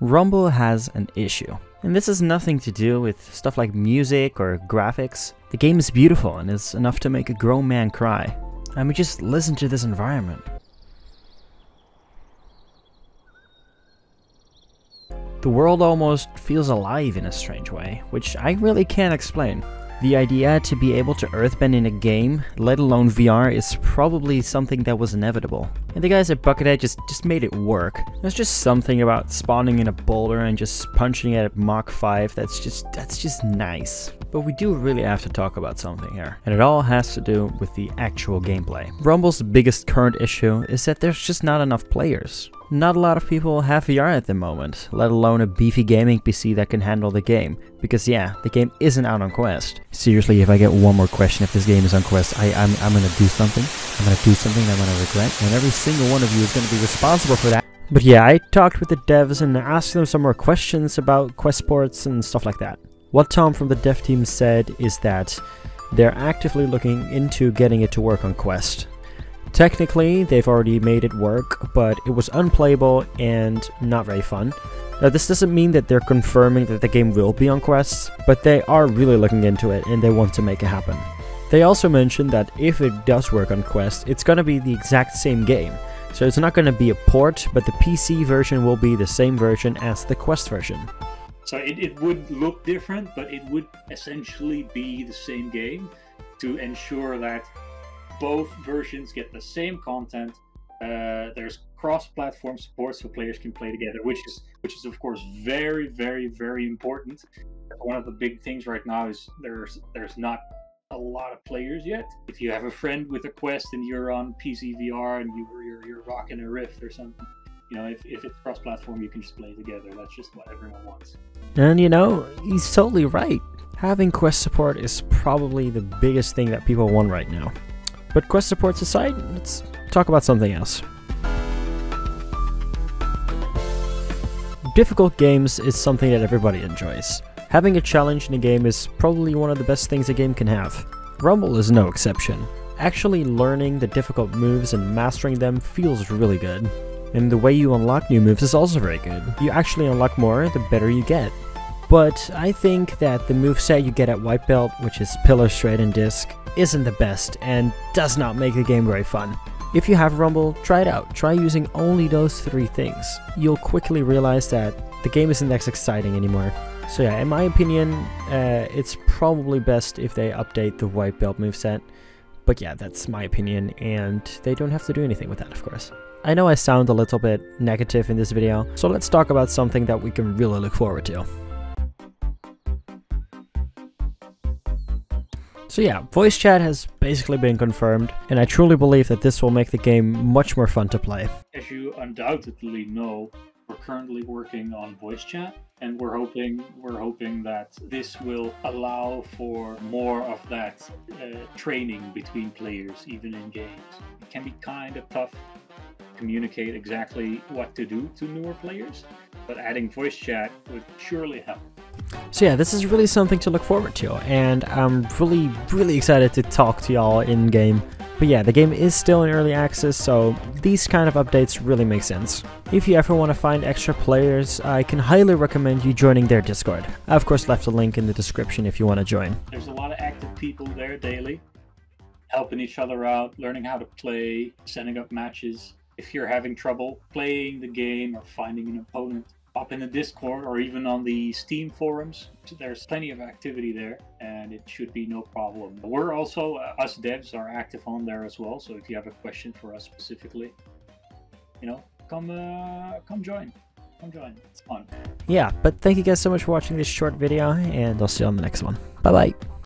Rumble has an issue. And this has nothing to do with stuff like music or graphics. The game is beautiful and is enough to make a grown man cry. I mean, just listen to this environment. The world almost feels alive in a strange way, which I really can't explain. The idea to be able to earthbend in a game, let alone VR, is probably something that was inevitable. And the guys at Buckethead just, just made it work. There's just something about spawning in a boulder and just punching it at Mach 5 that's just that's just nice. But we do really have to talk about something here, and it all has to do with the actual gameplay. Rumble's biggest current issue is that there's just not enough players. Not a lot of people have VR at the moment, let alone a beefy gaming PC that can handle the game. Because yeah, the game isn't out on Quest. Seriously, if I get one more question if this game is on Quest, I, I'm, I'm gonna do something. I'm gonna do something I'm gonna regret, and every single one of you is gonna be responsible for that. But yeah, I talked with the devs and asked them some more questions about Quest ports and stuff like that. What Tom from the dev team said is that they're actively looking into getting it to work on Quest. Technically, they've already made it work, but it was unplayable and not very fun. Now, this doesn't mean that they're confirming that the game will be on Quest, but they are really looking into it and they want to make it happen. They also mentioned that if it does work on Quest, it's gonna be the exact same game. So it's not gonna be a port, but the PC version will be the same version as the Quest version. So it, it would look different, but it would essentially be the same game to ensure that both versions get the same content. Uh, there's cross-platform support so players can play together, which is which is of course very, very, very important. One of the big things right now is there's there's not a lot of players yet. If you have a friend with a Quest and you're on PC VR and you, you're you're rocking a Rift or something, you know, if, if it's cross-platform, you can just play together. That's just what everyone wants. And you know, he's totally right. Having Quest support is probably the biggest thing that people want right now. But Quest supports aside, let's talk about something else. Difficult games is something that everybody enjoys. Having a challenge in a game is probably one of the best things a game can have. Rumble is no exception. Actually learning the difficult moves and mastering them feels really good. And the way you unlock new moves is also very good. You actually unlock more the better you get. But I think that the moveset you get at White Belt, which is Pillar, Straight, and Disc, isn't the best and does not make the game very fun. If you have Rumble, try it out. Try using only those three things. You'll quickly realize that the game isn't that exciting anymore. So yeah, in my opinion, uh, it's probably best if they update the White Belt moveset. But yeah, that's my opinion, and they don't have to do anything with that, of course. I know I sound a little bit negative in this video, so let's talk about something that we can really look forward to. So yeah, voice chat has basically been confirmed, and I truly believe that this will make the game much more fun to play. As you undoubtedly know, we're currently working on voice chat, and we're hoping we're hoping that this will allow for more of that uh, training between players, even in games. It can be kind of tough to communicate exactly what to do to newer players, but adding voice chat would surely help. So yeah, this is really something to look forward to, and I'm really, really excited to talk to y'all in-game. But yeah, the game is still in early access, so these kind of updates really make sense. If you ever want to find extra players, I can highly recommend you joining their Discord. I of course left a link in the description if you want to join. There's a lot of active people there daily, helping each other out, learning how to play, setting up matches. If you're having trouble playing the game or finding an opponent, up in the Discord or even on the Steam forums. There's plenty of activity there, and it should be no problem. We're also, uh, us devs are active on there as well, so if you have a question for us specifically, you know, come, uh, come join. Come join. It's fun. Yeah, but thank you guys so much for watching this short video, and I'll see you on the next one. Bye-bye.